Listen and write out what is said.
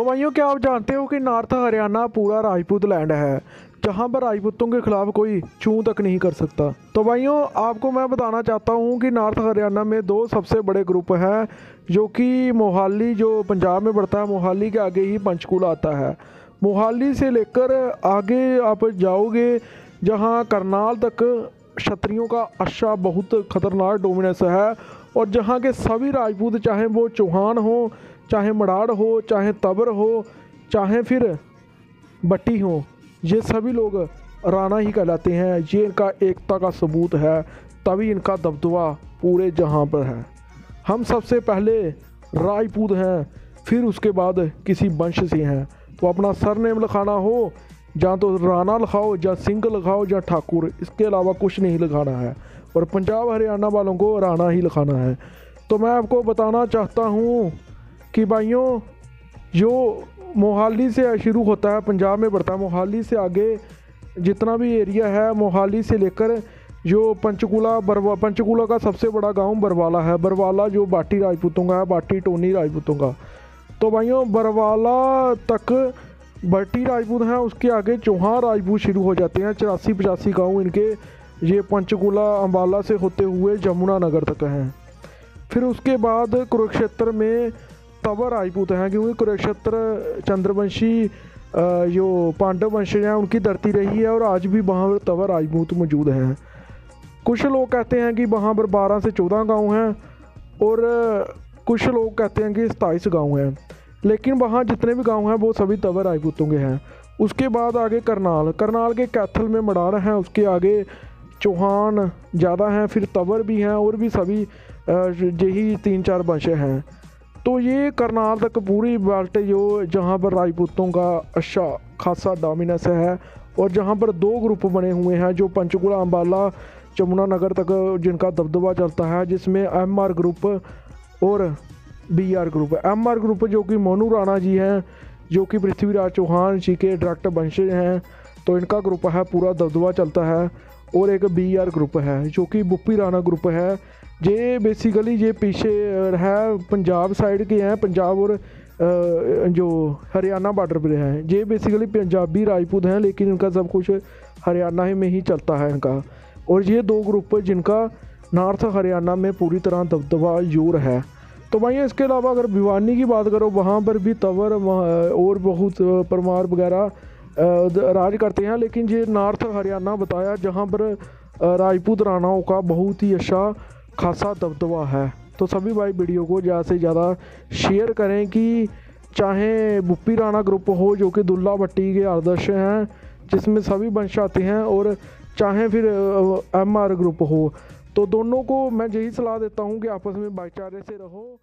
तो भाइयों क्या आप जानते हो कि नॉर्थ हरियाणा पूरा राजपूत लैंड है? जहाँ पर राजपूतों के खिलाफ कोई चूं तक नहीं कर सकता। तो भाइयों, आपको मैं बताना चाहता हूँ कि नॉर्थ हरियाणा में दो सबसे बड़े ग्रुप हैं, जो कि मोहाली, जो पंजाब में पड़ता है, मोहाली के आगे ही पंचकूला आता है। मोहाली से लेकर आगे आप जाओगे, जहाँ करनाल तक क्षत्रियों का अच्छा बहुत खतरनाक डोमिनेंस है, और जहाँ के सभी राजपूत, चाहे वो चौहान हो चाहे मड़ाड़ हो, चाहे तबर हो, चाहे फिर बट्टी हो, ये सभी लोग राणा ही कहलाते हैं। ये इनका एकता का सबूत है, तभी इनका दबदबा पूरे जहाँ पर है। हम सबसे पहले राजपूत हैं, फिर उसके बाद किसी वंश से हैं। तो अपना सरनेम लिखाना हो या तो राणा लिखाओ या सिंह लिखाओ या ठाकुर, इसके अलावा कुछ नहीं लिखाना है। और पंजाब हरियाणा वालों को राणा ही लिखाना है। तो मैं आपको बताना चाहता हूँ कि भाइयों, जो मोहाली से शुरू होता है, पंजाब में बढ़ता है, मोहाली से आगे जितना भी एरिया है, मोहाली से लेकर जो पंचकूला, बरवा, पंचकूला का सबसे बड़ा गाँव बरवाला है। बरवाला जो बाटी राजपूतों का है, बाटी टोनी राजपूतों का। तो भाइयों, बरवाला तक बाटी राजपूत हैं, उसके आगे चौहान राजपूत शुरू हो जाते हैं। चौरासी पचासी गाँव इनके ये पंचकूला अम्बाला से होते हुए जमुना नगर तक हैं। फिर उसके बाद कुरुक्षेत्र में तवर राजपूत हैं, क्योंकि कुरुक्षेत्र चंद्रवंशी जो पांडव वंश हैं, उनकी धरती रही है और आज भी वहाँ पर तवर राजपूत मौजूद हैं। कुछ लोग कहते हैं कि वहाँ पर बारह से चौदह गाँव हैं और कुछ लोग कहते हैं कि सताईस गाँव हैं। लेकिन वहाँ जितने भी गाँव हैं, वो सभी तवर राजपूतों के हैं। उसके बाद आगे करनाल। करनाल के कैथल में मडार हैं, उसके आगे चौहान ज़्यादा हैं, फिर तवर भी हैं और भी सभी यही तीन चार वंश हैं। तो ये करनाल तक पूरी बेल्ट जो जहाँ पर राजपूतों का अच्छा खासा डोमिनेंस है और जहाँ पर दो ग्रुप बने हुए हैं, जो पंचकुला अम्बाला जमुना नगर तक जिनका दबदबा चलता है, जिसमें एम आर ग्रुप और B R group M R group जो कि मोनू राणा जी हैं, जो कि पृथ्वीराज चौहान जी के डायरेक्ट वंशज हैं तो इनका ग्रुप है, पूरा दबदबा चलता है और एक बी आर ग्रुप है, जो कि बुप्पी राणा ग्रुप है ये बेसिकली ये पीछे है, पंजाब साइड के हैं, पंजाब और जो हरियाणा बॉर्डर पर हैं। ये बेसिकली पंजाबी राजपूत हैं, लेकिन इनका सब कुछ हरियाणा ही में ही चलता है इनका। और ये दो ग्रुप जिनका नॉर्थ हरियाणा में पूरी तरह दबदबा ज़ोर है। तो भाई इसके अलावा अगर भिवानी की बात करो, वहाँ पर भी तवर और बहुत परमार वगैरह राज करते हैं। लेकिन ये नॉर्थ हरियाणा बताया, जहाँ पर राजपूत राणाओं का बहुत ही अच्छा खासा दबदबा है। तो सभी भाई वीडियो को ज़्यादा से ज़्यादा शेयर करें कि चाहे बुप्पी राणा ग्रुप हो, जो कि दुल्ला भट्टी के आदर्श हैं, जिसमें सभी वंश आते हैं, और चाहे फिर एम आर ग्रुप हो। तो दोनों को मैं यही सलाह देता हूँ कि आपस में भाईचारे से रहो।